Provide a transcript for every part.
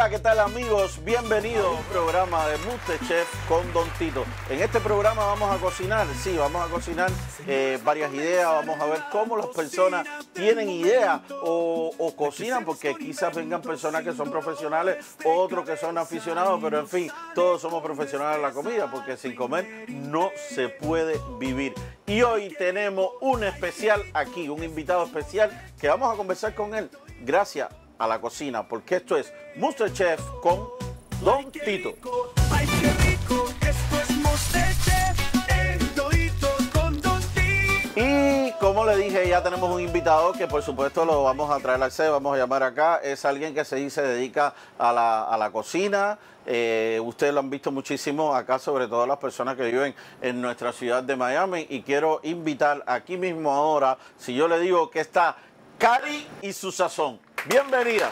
Hola, ¿qué tal amigos? Bienvenidos a un programa de Chef con Don Tito. En este programa vamos a cocinar, sí, vamos a cocinar eh, varias ideas, vamos a ver cómo las personas tienen ideas o, o, cocinan, porque quizás vengan personas que son profesionales, otros que son aficionados, pero en fin, todos somos profesionales de la comida, porque sin comer no se puede vivir. Y hoy tenemos un especial aquí, un invitado especial que vamos a conversar con él. Gracias a la cocina, porque esto es Chef con Don Tito. Y como le dije, ya tenemos un invitado que por supuesto lo vamos a traer al set, vamos a llamar acá. Es alguien que se, se dedica a la, a la cocina. Eh, ustedes lo han visto muchísimo acá, sobre todo las personas que viven en nuestra ciudad de Miami. Y quiero invitar aquí mismo ahora, si yo le digo que está Cari y su sazón. Bienvenida.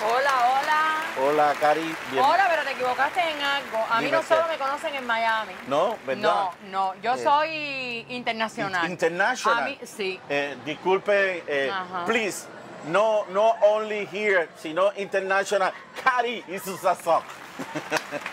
Hola, hola. Hola, Cari. Hola, pero te equivocaste en algo. A mí no solo me conocen en Miami. No, ¿verdad? No, no. Yo eh, soy internacional. Internacional. A mí, sí. Eh, disculpe, eh, please. No, no only here, sino international. Cari y su sazón.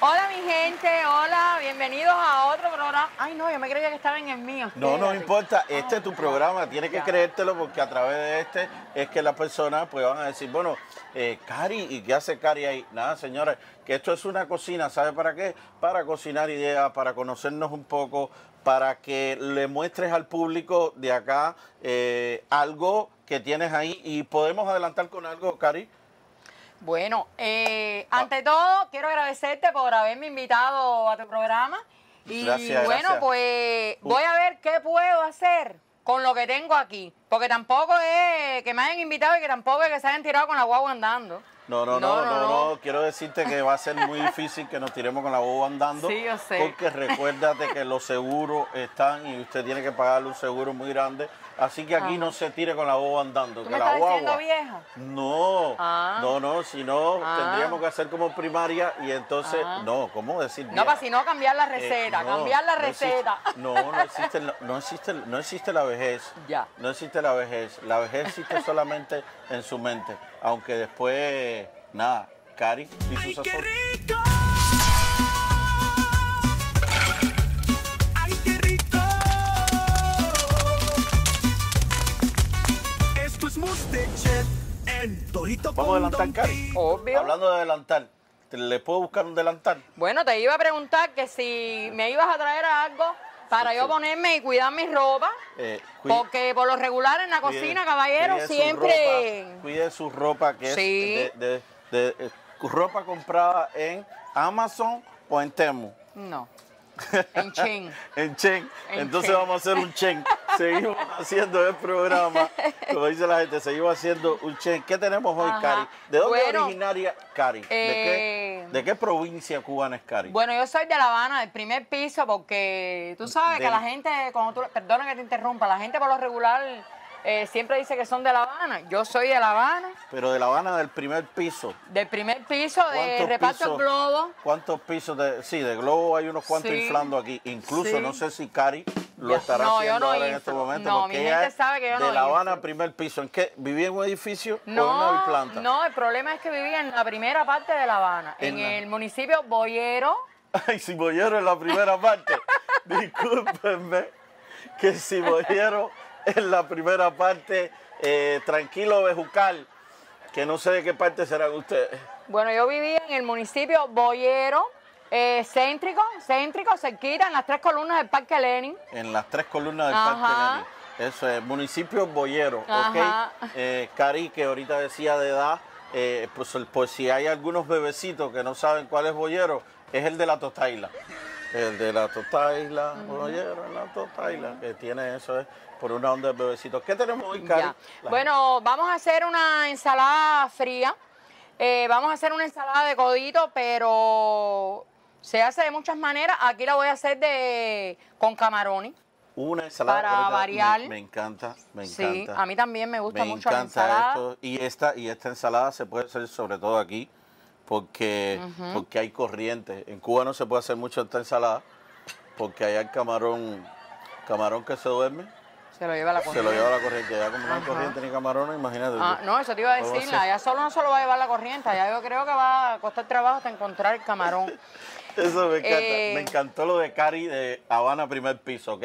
Hola mi gente, hola, bienvenidos a otro programa. Ay no, yo me creía que estaba en el mío. No, no importa, este es tu programa, tienes que creértelo porque a través de este es que las personas pues van a decir, bueno, eh, Cari, ¿y qué hace Cari ahí? Nada, señores, que esto es una cocina, ¿sabe para qué? Para cocinar ideas, para conocernos un poco, para que le muestres al público de acá eh, algo que tienes ahí y podemos adelantar con algo, Cari. Bueno, eh, ante todo, quiero agradecerte por haberme invitado a tu programa. Y bueno, pues voy a ver qué puedo hacer con lo que tengo aquí. Porque tampoco es que me hayan invitado y que tampoco es que se hayan tirado con la guagua andando. No no no, no, no, Quiero decirte que va a ser muy difícil que nos tiremos con la guagua andando. Sí, yo sé. Porque recuérdate que los seguros están y usted tiene que pagarle un seguro muy grande Así que aquí no se tire con la boba andando. ¿Tú que me la estás vieja? No, ah. no, no, si no ah. tendríamos que hacer como primaria y entonces, ah. no, ¿cómo decir No, para si no cambiar la eh, receta, cambiar la receta. no, no existe, no existe, no existe la vejez. Ya. No existe la vejez. La vejez existe solamente en su mente. Aunque después, nada, Cari y sus Vamos a adelantar, Cari. Obvio. Hablando de adelantar, ¿le puedo buscar un delantal? Bueno, te iba a preguntar que si me ibas a traer algo para yo ponerme y cuidar mi ropa. Eh, porque por lo regular en la cocina, caballero, siempre. cuide su ropa, que es de, eh, ropa comprada en Amazon o en Temu. No. En Chen. en Chen. Entonces vamos a hacer un Chen. Seguimos haciendo el programa. Como dice la gente, seguimos haciendo un Chen. ¿Qué tenemos hoy, Cari? ¿De dónde es originaria Cari? ¿De, qué, eh, ¿De, qué, provincia cubana es Cari? Bueno, yo soy de La Habana, del primer piso, porque tú sabes que la gente, cuando tú, perdona que te interrumpa, la gente por lo regular eh, siempre dice que son de La Habana. Yo soy de La Habana. Pero de La Habana del primer piso. Del primer piso, de reparto globo. ¿Cuántos pisos? De, sí, de globo hay unos cuantos inflando aquí. Incluso no sé si Cari lo estará haciendo ahora en este momento. No, mi gente sabe que yo de La Habana primer piso. ¿En qué? ¿Vivía en un edificio no, o en una planta? No, el problema es que vivía en la primera parte de La Habana, en, el municipio Boyero. Ay, si Boyero en la primera parte. Discúlpenme que si Boyero en la primera parte, eh, tranquilo Bejucal, que no sé de qué parte serán ustedes. Bueno, yo vivía en el municipio Boyero, eh, céntrico, céntrico, cerquita, en las tres columnas del Parque Lenin. En las tres columnas del Parque Lenin. Eso es, municipio Boyero, ¿ok? Eh, Cari, que ahorita decía de edad, eh, pues, pues, si hay algunos bebecitos que no saben cuál es Boyero, es el de la Totaila. El de la Totaila, Boyero, la Totaila, que tiene eso es por una onda de bebecitos. ¿Qué tenemos hoy, Cari? Bueno, vamos a hacer una ensalada fría. Eh, vamos a hacer una ensalada de codito, pero se hace de muchas maneras. Aquí la voy a hacer de con camarones. Una ensalada para variar. Me, encanta, me encanta. Sí, a mí también me gusta mucho la ensalada. Esto. Y esta y esta ensalada se puede hacer sobre todo aquí porque porque hay corriente. En Cuba no se puede hacer mucho esta ensalada porque hay camarón camarón que se duerme Se lo lleva la corriente. Se lo lleva la corriente. Ya como no hay corriente ni camarones, imagínate. Ah, no, eso te iba a decir. Ya solo no se lo va a llevar la corriente. Ya yo creo que va a costar trabajo hasta encontrar el camarón. Eso me encanta. me eh, encantó lo de Cari de Habana primer piso, ¿ok?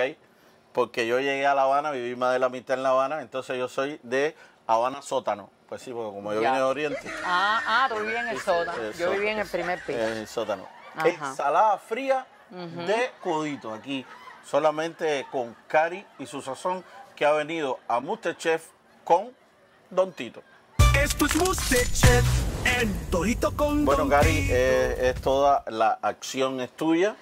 Porque yo llegué a La Habana, viví más de la mitad en La Habana, entonces yo soy de Habana sótano. Pues sí, porque como yo vine de Oriente. Ah, ah, tú vivías en el sótano. yo viví en el primer piso. En el sótano. Ensalada fría de codito aquí, solamente con Cari y su sazón, que ha venido a Chef con Don Tito. Esto es Chef en Todito con Bueno, Cari, eh, es toda la acción es tuya.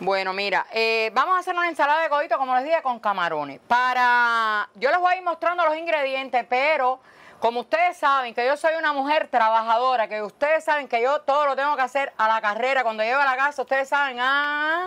Bueno, mira, eh, vamos a hacer una ensalada de codito, como les dije, con camarones. Para, yo les voy a ir mostrando los ingredientes, pero como ustedes saben que yo soy una mujer trabajadora, que ustedes saben que yo todo lo tengo que hacer a la carrera, cuando llego a la casa, ustedes saben, ah,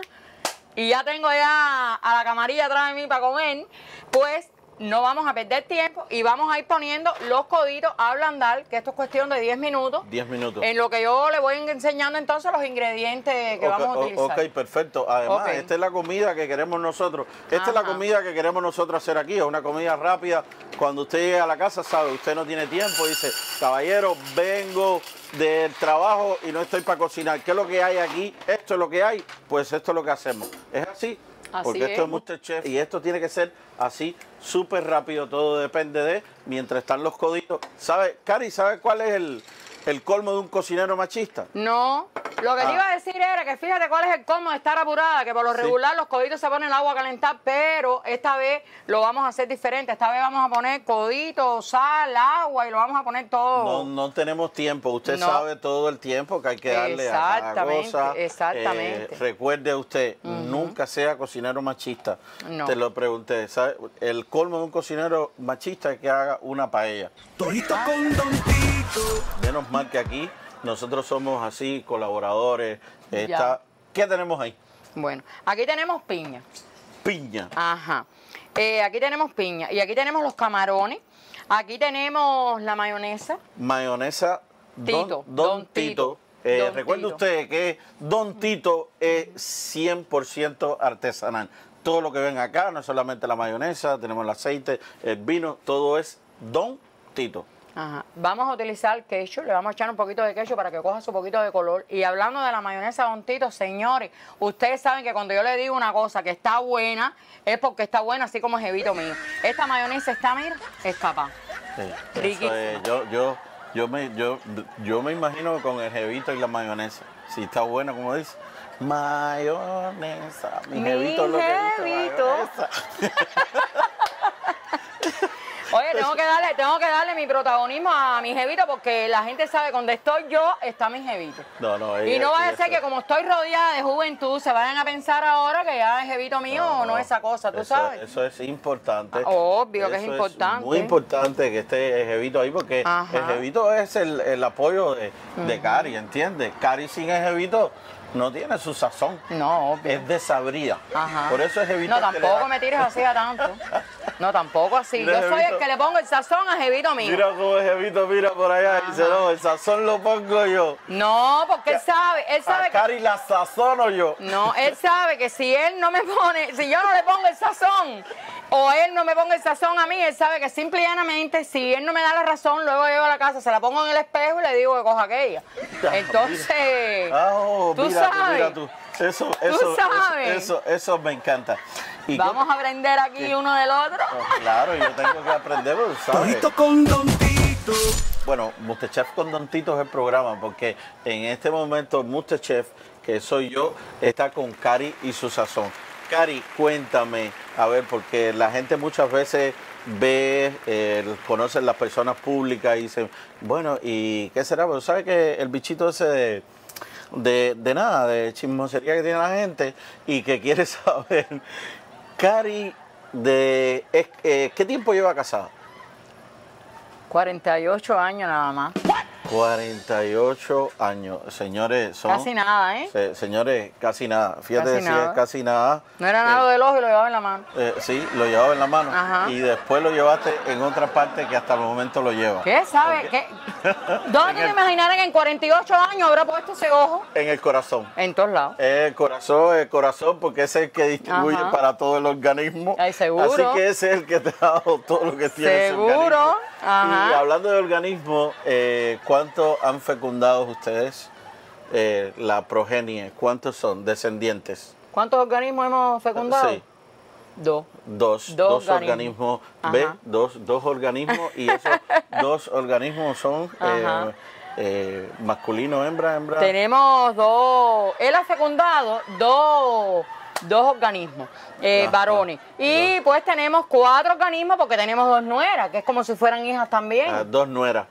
y ya tengo ya a la camarilla atrás de mí para comer, pues no vamos a perder tiempo y vamos a ir poniendo los coditos a ablandar, que esto es cuestión de 10 minutos. 10 minutos. En lo que yo le voy enseñando entonces los ingredientes que vamos a utilizar. Ok, perfecto. Además, esta es la comida que queremos nosotros. Esta es la comida que queremos nosotros hacer aquí. Es una comida rápida. Cuando usted llega a la casa, sabe, usted no tiene tiempo. Dice, caballero, vengo del trabajo y no estoy para cocinar. ¿Qué es lo que hay aquí? Esto es lo que hay. Pues esto es lo que hacemos. ¿Es así? Porque esto es chef y esto tiene que ser así, súper rápido, todo depende de, mientras están los coditos. ¿Sabe, Cari, ¿sabe cuál es el, el colmo de un cocinero machista? No, lo que te ah. iba a decir era que fíjate cuál es el colmo de estar apurada, que por lo regular los coditos se ponen el agua a calentar, pero esta vez lo vamos a hacer diferente. Esta vez vamos a poner coditos, sal, agua y lo vamos a poner todo. No, no tenemos tiempo. Usted sabe todo el tiempo que hay que darle a la cosa. Exactamente. Eh, recuerde usted, nunca sea cocinero machista. Te lo pregunté. ¿sabe? El colmo de un cocinero machista es que haga una paella. Todito con Don Menos mal que aquí nosotros somos así, colaboradores. ¿Qué tenemos ahí? Bueno, aquí tenemos piña. Piña. Ajá. Eh, aquí tenemos piña. Y aquí tenemos los camarones. Aquí tenemos la mayonesa. Mayonesa Tito. Don, Tito. Eh, recuerde usted que Don Tito es 100% artesanal. Todo lo que ven acá, no es solamente la mayonesa, tenemos el aceite, el vino, todo es Don Tito. Ajá. Vamos a utilizar queso, le vamos a echar un poquito de queso para que coja su poquito de color. Y hablando de la mayonesa Don Tito, señores, ustedes saben que cuando yo le digo una cosa que está buena, es porque está buena, así como es Jevito mío. Esta mayonesa está, mira, es capaz. Sí, yo, yo, yo, me, yo, yo me imagino con el jevito y la mayonesa. Si está buena, como dice. Mayonesa. Mi, jevito, lo que Oye, tengo que darle, tengo que darle mi protagonismo a mi jevito porque la gente sabe donde estoy yo está mi jevito. No, no, Y no va a ser que como estoy rodeada de juventud se vayan a pensar ahora que ya es jevito mío o no esa cosa, tú sabes. Eso es importante. Ah, obvio que es importante. muy importante que esté jevito ahí porque el jevito es el, apoyo de, de Cari, ¿entiendes? Cari sin el jevito no tiene su sazón. No, obvio. Es desabrida. Ajá. Por eso es Jevito. No, tampoco me tires así a tanto. No, tampoco así. Yo soy el que le pongo el sazón a Jevito mío. Mira cómo es Jevito, mira por allá. Y dice, no, el sazón lo pongo yo. No, porque él sabe, él sabe a Cari la sazono yo. No, él sabe que si él no me pone, si yo no le pongo el sazón, o él no me ponga el sazón a mí, él sabe que simple y llanamente, si él no me da la razón, luego llego a la casa, se la pongo en el espejo y le digo que coja aquella. Entonces, ah, oh, tú sabes. tú. Eso, eso, Eso, eso, me encanta. Vamos a aprender aquí uno del otro. Oh, claro, yo tengo que aprender, ¿sabes? con Don Tito. Bueno, Chef con Don Tito es el programa, porque en este momento Chef, que soy yo, está con Cari y su sazón. Cari, cuéntame, a ver, porque la gente muchas veces ve, eh, conoce las personas públicas y dicen, bueno, ¿y qué será? Pero sabe que el bichito ese de, de, nada, de chismosería que tiene la gente y que quiere saber, Cari, de, eh, ¿qué tiempo lleva casada? 48 años nada más. 48 años. Señores, son... Casi nada, ¿eh? señores, casi nada. Fíjate casi es casi nada. No era nada del ojo y lo llevaba en la mano. Eh, sí, lo llevaba en la mano. Y después lo llevaste en otra parte que hasta el momento lo lleva. ¿Qué sabe? ¿Qué? ¿Dónde te imaginas que en 48 años habrá puesto ese ojo? En el corazón. En todos lados. El corazón, el corazón, porque ese es el que distribuye para todo el organismo. Ay, seguro. Así que ese es el que te ha dado todo lo que tiene. Seguro. Y hablando de organismo, eh, ¿cuánto han fecundado ustedes eh, la progenie? ¿Cuántos son descendientes? ¿Cuántos organismos hemos fecundado? Sí. Dos. Dos, dos, organismos. ¿Ve? Dos, dos organismos y esos dos organismos son eh, eh, masculino, hembra, hembra. Tenemos dos. Él ha fecundado dos dos organismos eh, varones. Y pues tenemos cuatro organismos porque tenemos dos nueras, que es como si fueran hijas también. Ah, dos nueras.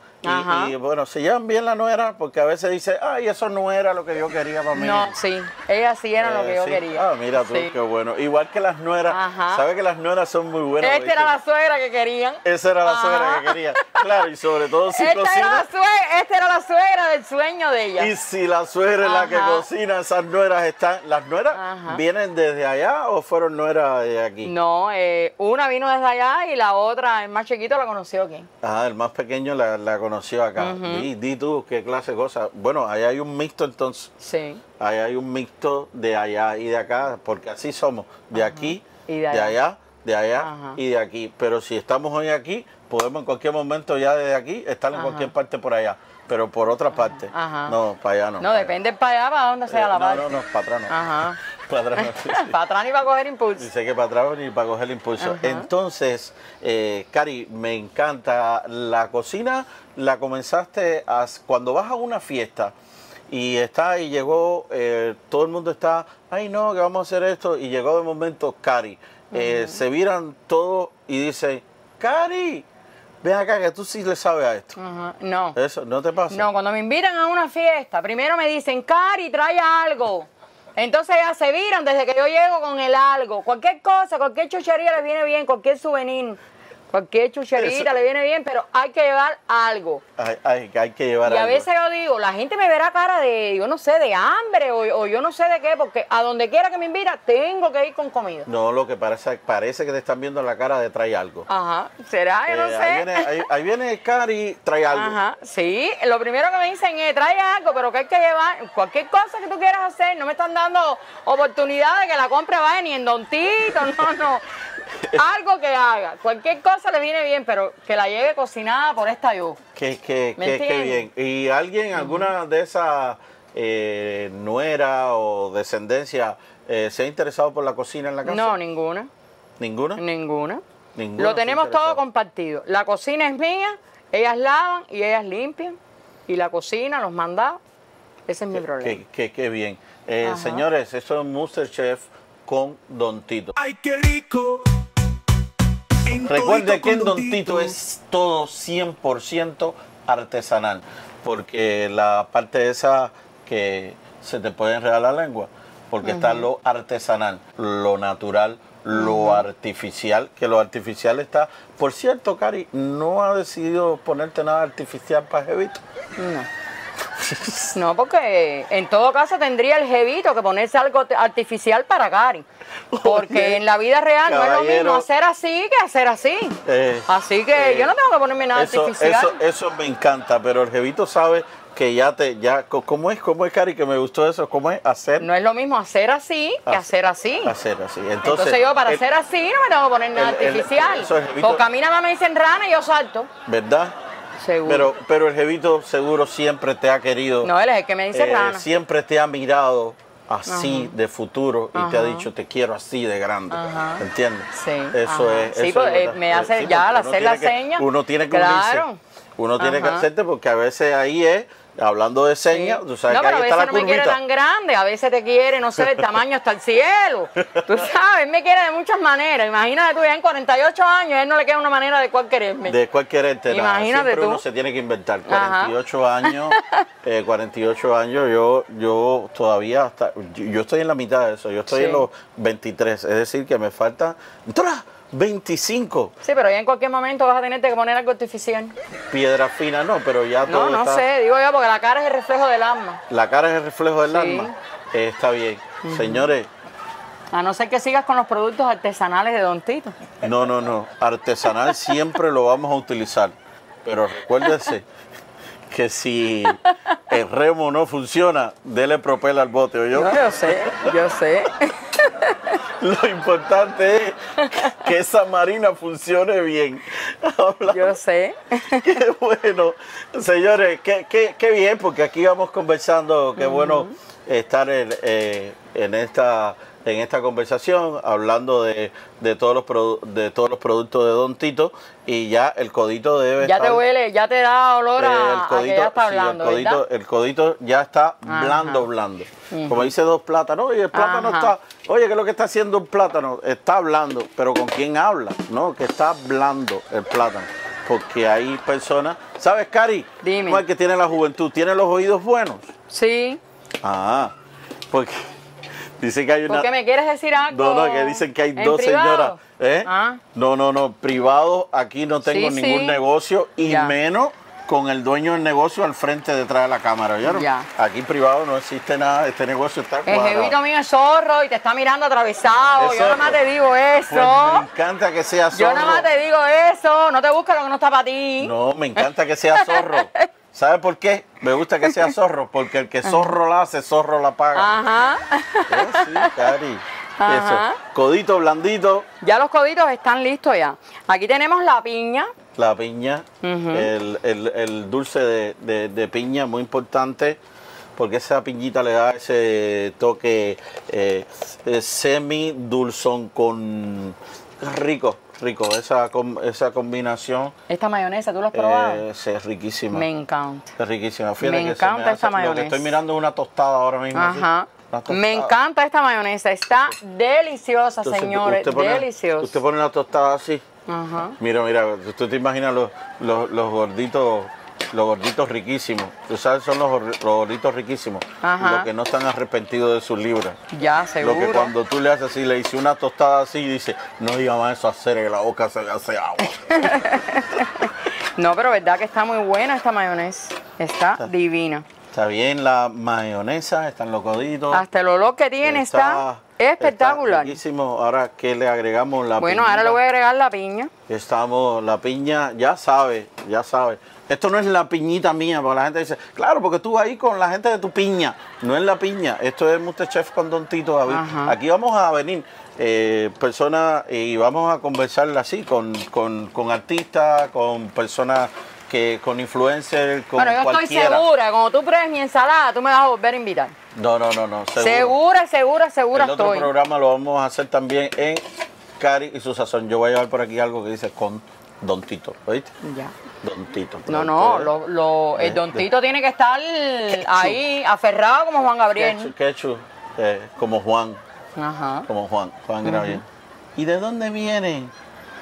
Y, bueno, se llevan bien la nuera porque a veces dice, ay, eso no era lo que yo quería para mí. No, sí, ellas sí eran lo que yo quería. Ah, mira tú, qué bueno. Igual que las nueras, ¿sabes que las nueras son muy buenas? Esta era la suegra que querían. Esa era la suegra que quería. Claro, y sobre todo si esta cocina. Era la suegra, esta era la suegra del sueño de ella. Y si la suegra es la que cocina, esas nueras están. ¿Las nueras vienen desde allá o fueron nueras de aquí? No, eh, una vino desde allá y la otra, el más chiquito, la conoció aquí. Ah, el más pequeño la, la conoció acá. y, di, tú, qué clase de cosas. Bueno, ahí hay un mixto entonces. Sí. Ahí hay un mixto de allá y de acá, porque así somos, de aquí, y de, allá. de allá y de aquí. Pero si estamos hoy aquí, podemos en cualquier momento ya desde aquí estar en cualquier parte por allá. Pero por otra parte. No, para allá no. No, depende para allá, para donde sea la parte. No, no, no, para atrás no. Ajá. Para atrás no. para atrás ni para coger impulso. Dice que para atrás ni para coger impulso. Entonces, eh, Cari, me encanta la cocina. La comenzaste a, cuando vas a una fiesta y está y llegó, eh, todo el mundo está, ay no, que vamos a hacer esto. Y llegó de momento Cari. Eh, se viran todos y dicen, Cari, Ven acá que tú sí le sabes a esto. No. Eso, ¿no te pasa? No, cuando me invitan a una fiesta, primero me dicen, Cari, trae algo. Entonces ya se viran desde que yo llego con el algo. Cualquier cosa, cualquier chuchería les viene bien, cualquier souvenir. Cualquier chucherita le viene bien, pero hay que llevar algo. Hay, hay, que llevar algo. Y a veces yo digo, la gente me verá cara de, yo no sé, de hambre o, yo no sé de qué, porque a donde quiera que me invita, tengo que ir con comida. No, lo que parece, parece que te están viendo la cara de trae algo. Ajá, será, yo no eh, sé. Ahí viene, ahí, viene Cari, trae algo. Ajá, sí, lo primero que me dicen es, trae algo, pero que hay que llevar, cualquier cosa que tú quieras hacer, no me están dando oportunidad de que la compra vaya ni en Don Tito, no, no. Algo que haga, cualquier cosa le viene bien, pero que la lleve cocinada por esta yo. Qué, qué, qué, bien. ¿Y alguien, alguna de esas eh, nuera o descendencia, eh, se ha interesado por la cocina en la casa? No, ninguna. ¿Ninguna? Ninguna. Lo tenemos todo compartido. La cocina es mía, ellas lavan y ellas limpian. Y la cocina, los mandados, ese es mi problema. Qué, qué, bien. Eh, señores, eso es Master Chef con Don Tito. ¡Ay, qué rico! Recuerde que en Don Tito es todo 100% artesanal, porque la parte esa que se te puede enredar la lengua, porque está lo artesanal, lo natural, lo artificial, que lo artificial está... Por cierto, Cari, ¿no ha decidido ponerte nada artificial para Jevito? No. No, porque en todo caso tendría el jevito que ponerse algo artificial para Cari. Porque en la vida real no es lo mismo hacer así que hacer así. Eh, así que eh, yo no tengo que ponerme nada artificial. Eso, eso me encanta, pero el jevito sabe que ya te, ya, ¿cómo es? ¿Cómo es, Cari? Que me gustó eso, ¿cómo es? Hacer. No es lo mismo hacer así que hacer así. Hacer así. Entonces, yo para hacer así no me tengo que poner nada artificial. porque a mí nada más me dicen rana y yo salto. ¿Verdad? Pero, pero el jevito seguro siempre te ha querido. No, él es el que me dice eh, Siempre te ha mirado así de futuro y te ha dicho te quiero así de grande. ¿Entiendes? Sí. Eso es. Sí, pues, eh, me hace ya al hacer la seña. Uno tiene que claro. Uno tiene que hacerte porque a veces ahí es Hablando de señas, tú sabes que ahí está la a veces no me quiere tan grande, a veces te quiere, no sé, del tamaño hasta el cielo. Tú sabes, él me quiere de muchas maneras. Imagínate tú, ya en 48 años, él no le queda una manera de cuál quererme. De cuál quererte, Imagínate Siempre uno se tiene que inventar. 48 años, 48 eh, años, yo, yo todavía hasta, yo estoy en la mitad de eso, yo estoy en los 23, es decir, que me falta, 25. Sí, pero ya en cualquier momento vas a tener que poner algo artificial. Piedra fina no, pero ya todo No, no sé, digo yo, porque la cara es el reflejo del alma. La cara es el reflejo del alma. Eh, está bien. Señores. A no ser que sigas con los productos artesanales de Don Tito. No, no, no. Artesanal siempre lo vamos a utilizar. Pero recuérdese que si el remo no funciona, dele propela al bote, ¿o yo? yo sé, yo sé. Lo importante es que esa marina funcione bien. Yo sé. Qué bueno. Señores, qué, qué, qué bien, porque aquí vamos conversando. Qué bueno estar en, eh, en esta en esta conversación hablando de, de, todos los de todos los productos de Don Tito y ya el codito debe ya te huele ya te da olor a, el codito, ya está hablando, el, codito, el codito ya está blando blando. Como dice dos plátanos oye el plátano está oye qué es lo que está haciendo un plátano está hablando pero con quién habla no que está blando el plátano. Porque hay personas sabes Cari dime. ¿cómo es que tiene la juventud tiene los oídos buenos sí. Ah porque Dicen que hay una. ¿Por qué me quieres decir algo? No, no, que dicen que hay dos señoras. ¿eh? Ah. No, no, no. Privado, aquí no tengo ningún negocio y menos con el dueño del negocio al frente detrás de la cámara, ¿oyeron? Ya. Aquí privado no existe nada, este negocio está cuadrado. El jevito mío es zorro y te está mirando atravesado, yo nada más te digo eso. Pues me encanta que sea zorro. Yo nada más te digo eso, no te busques lo que no está para ti. No, me encanta que sea zorro. ¿Sabe por qué? Me gusta que sea zorro, porque el que zorro la hace, zorro la paga. Ajá. Oh, sí, Cari. Eso. Codito blandito. Ya los coditos están listos ya. Aquí tenemos la piña. La piña, el, dulce de, piña, muy importante, porque esa piñita le da ese toque eh, semi-dulzón con rico rico esa, esa combinación. Esta mayonesa, ¿tú lo has probado? Eh, es riquísima. Me encanta. Es riquísima. me encanta esta mayonesa. Lo que estoy mirando es una tostada ahora mismo. Ajá. Me encanta esta mayonesa. Está deliciosa, señores. deliciosa. Usted pone una tostada así. Ajá. Mira, mira, usted te imagina los, los, los gorditos los gorditos riquísimos. Tú sabes, son los, gorditos riquísimos. Los que no están arrepentidos de sus libras. Ya, seguro. Lo que cuando tú le haces así, le hice una tostada así y dice, no diga más eso, hacer que la boca se le hace agua. no, pero verdad que está muy buena esta mayonesa. Está, divina. Está bien la mayonesa, están los coditos. Hasta el olor que tiene está, espectacular. riquísimo. Ahora que le agregamos la Bueno, ahora le voy a agregar la piña. Estamos, la piña, ya sabe, ya sabe. Esto no es la piñita mía, porque la gente dice, claro, porque tú ahí con la gente de tu piña. No es la piña, esto es Chef con Don Tito David. Aquí vamos a venir eh, personas y vamos a conversar así con, con, artistas, con personas que con influencers, con Bueno, yo estoy segura, cuando tú pruebes mi ensalada, tú me vas a volver a invitar. No, no, no, no. Segura, segura, segura, El otro programa lo vamos a hacer también en Cari y su sazón. Yo voy a llevar por aquí algo que dice con Don Tito, ¿oíste? Ya. Don Tito. No, no, lo, lo, el Don Tito tiene que estar ahí aferrado como Juan Gabriel. Quechu, eh, como Juan. Ajá. Como Juan, Juan Gabriel. ¿Y de dónde viene?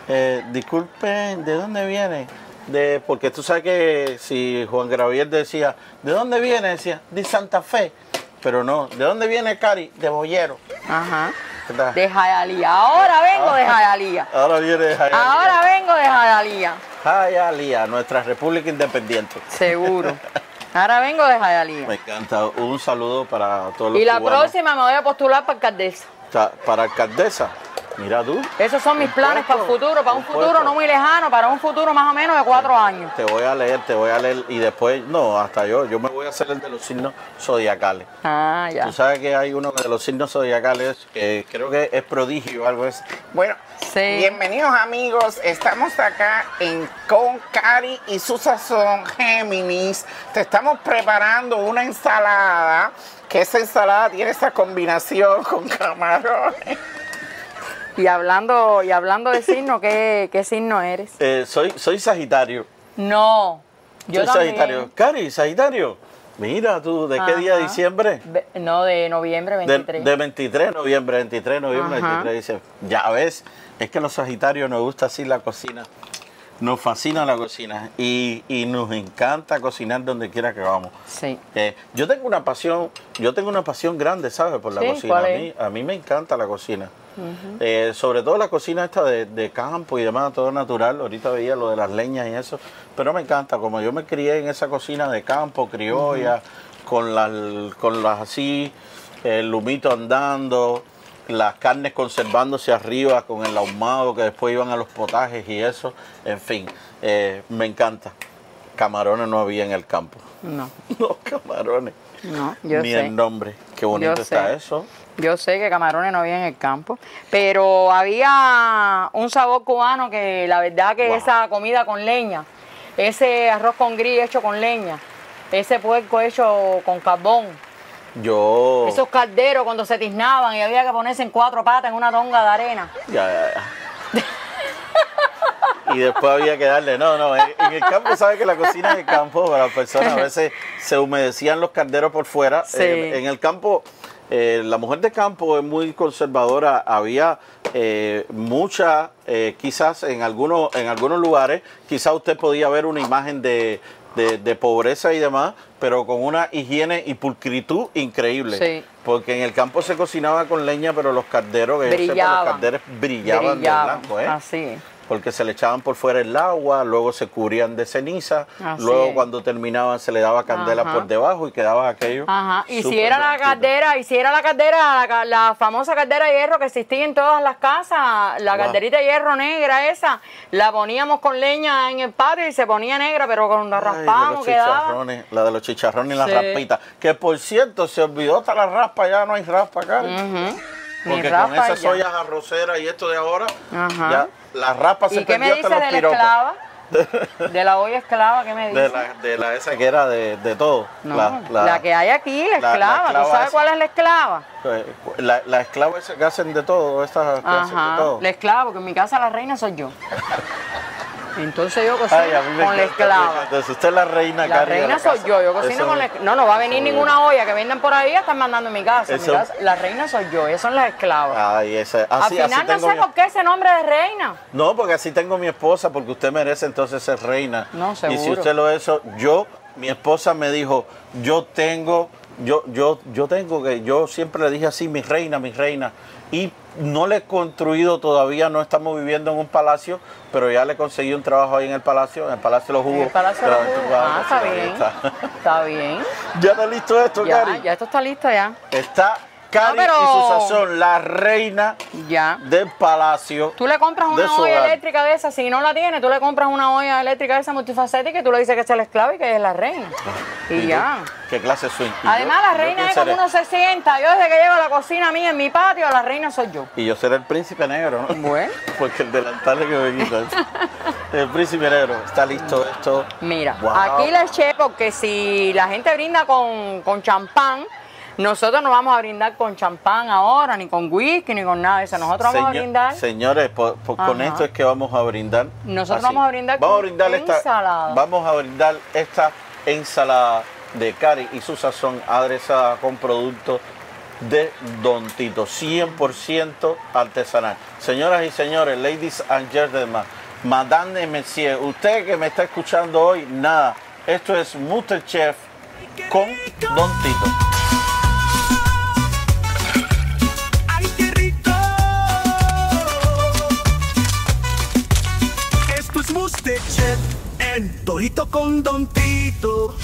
Eh, disculpen, ¿de dónde viene? De, porque tú sabes que si Juan Gabriel decía, ¿de dónde viene? Decía, de Santa Fe. Pero no, ¿de dónde viene Cari? De Boyero. Ajá. De Jayalía. Ahora vengo de Jayalía. Ahora viene de Jayalía. Ahora vengo de Jayalía. Jayalía, nuestra República Independiente. Seguro. Ahora vengo de Jayalía. Me encanta. Un saludo para todos los Y la próxima me voy a postular para alcaldesa. ¿Para alcaldesa? Mira tú. Esos son mis planes para el futuro, para un futuro no muy lejano, para un futuro más o menos de cuatro años. Te voy a leer, te voy a leer y después, no, hasta yo, yo me voy a hacer el de los signos zodiacales. Ah, ya. Tú sabes que hay uno de los signos zodiacales que creo que es prodigio o algo es. Bueno, bienvenidos amigos, estamos acá en Con Cari y su sazón Géminis. Te estamos preparando una ensalada, que esa ensalada tiene esa combinación con camarones. Y hablando, y hablando de signo, ¿qué, qué signo eres? Eh, soy, soy Sagitario. No. Yo soy Sagitario. Cari, Sagitario. Mira tú, ¿de qué día de diciembre? no, de noviembre 23. De, 23 noviembre, 23 noviembre, 23 dice. Ya ves, es que los Sagitarios nos gusta así la cocina. Nos fascina la cocina y, nos encanta cocinar donde quiera que vamos. Sí. Eh, yo tengo una pasión, yo tengo una pasión grande, ¿sabes? Por la cocina. A mí, a mí me encanta la cocina. Eh, sobre todo la cocina esta de, campo y demás, todo natural. Ahorita veía lo de las leñas y eso, pero me encanta. Como yo me crié en esa cocina de campo, criolla, con, las, con las así, el lumito andando, las carnes conservándose arriba con el ahumado que después iban a los potajes y eso. En fin, eh, me encanta. Camarones no había en el campo. No. No, camarones. No, yo Ni el nombre. Qué bonito está eso. Yo sé que camarones no había en el campo, pero había un sabor cubano que la verdad que esa comida con leña, ese arroz con gris hecho con leña, ese puerco hecho con carbón. Yo. Esos calderos cuando se tiznaban y había que ponerse en cuatro patas en una tonga de arena. Ya, ya, ya. y después había que darle, no, no, en, el campo, ¿sabes que la cocina el campo, para las personas a veces se humedecían los calderos por fuera. Eh, en el campo, eh, la mujer de campo es muy conservadora, había eh, mucha, quizás en algunos, en algunos lugares, quizás usted podía ver una imagen de, de, pobreza y demás, pero con una higiene y pulcritud increíble. Porque en el campo se cocinaba con leña, pero los calderos, brillaban, los calderos brillaban, de blanco. ¿eh? Así porque se le echaban por fuera el agua, luego se cubrían de ceniza, luego cuando terminaban se le daba candela por debajo y quedaba aquello. Ajá. Y si era la caldera, y si era la caldera, la, famosa caldera de hierro que existía en todas las casas, la calderita de hierro negra esa, la poníamos con leña en el patio y se ponía negra, pero cuando la raspamos quedaba. La de los chicharrones y las raspitas. Que por cierto, se olvidó hasta la raspa, ya no hay raspa acá. Porque con esas ollas arroceras y esto de ahora, ya la rapa se ¿Y qué me dice de la esclava? ¿De la olla esclava qué me dice? De la, de la esa que era de, de todo. la, la, que hay aquí, la esclava. ¿Tú sabes cuál es la esclava? La, la esclava esa que hacen de todo, estas que hacen de todo. La esclava, porque en mi casa la reina soy yo. Entonces yo cocino con la esclava. Entonces usted es la reina, La reina soy yo, yo cocino con la No, no va a venir ninguna olla que vendan por ahí, están mandando en mi casa. La reina soy yo, esas son las esclavas. Ay, ese, así, Al final no sé por qué ese nombre de reina. No, porque así tengo mi esposa, porque usted merece entonces ser reina. No, seguro. Y si usted lo hizo, yo, mi esposa me dijo, yo tengo, yo, yo, yo tengo que, yo siempre le dije así, mi reina, mi reina. Y no le he construido todavía, no estamos viviendo en un palacio, pero ya le conseguí un trabajo ahí en el palacio, en el Palacio de los Jugos. En el Palacio de los Jugos. Ah, está bien. Está. bien. ¿Ya está listo esto, ya, Cari? Ya esto está listo ya. Está Cari y su sazón, la reina ya. del palacio. Tú le compras una olla eléctrica de esa, si no la tiene, tú le compras una olla eléctrica de esa multifacética y tú le dices que es la esclava y que es la reina. y, ya. ¿Qué clase swing? Además, la reina es como unos 60. Yo desde que llego a la cocina mía en mi patio, la reina soy yo. Y yo seré el príncipe negro, ¿no? Bueno. Porque el delantal es que me quita. el príncipe negro. Está listo esto. Mira, aquí le eché porque si la gente brinda con, con champán, nosotros no vamos a brindar con champán ahora, ni con whisky, ni con nada de eso. Nosotros vamos a brindar. Señores, con esto es que vamos a brindar. Nosotros vamos a brindar vamos con a brindar ensalada. vamos a brindar esta ensalada de cari y su sazón aderezada con productos de Don Tito, 100% artesanal. Señoras y señores, ladies and gentlemen, madame et monsieur, usted que me está escuchando hoy, nada, esto es Chef con Don Tito. En Torito con Don Tito.